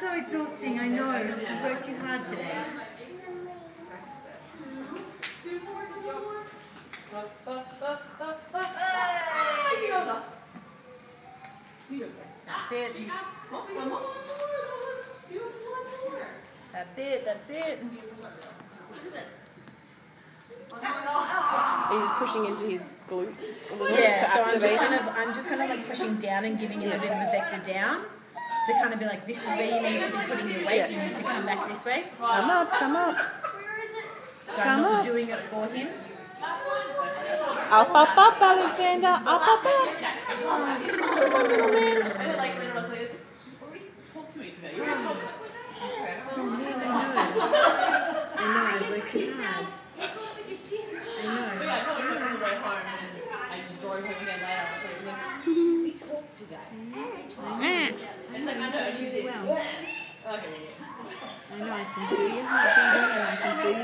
so exhausting, I know. I worked too hard today. That's it. That's it, that's it. You just pushing into his glutes a little just Yeah, so I'm just kind of I'm just kind of like pushing down and giving him a bit of a vector down to kind of be like, this is where you need to be putting your weight. You need to come back this way. Come up, come up. So Come I'm not up. doing it for him. Up, up, up, Alexander. Up, up, up. Come on, little man. I know, I worked too hard. I know. I told him on the way home and I drove home again later. I was like, look, we talked today. It's like, I know, you did. Well. Okay, I know, I can feel your heartbeat and I can feel you.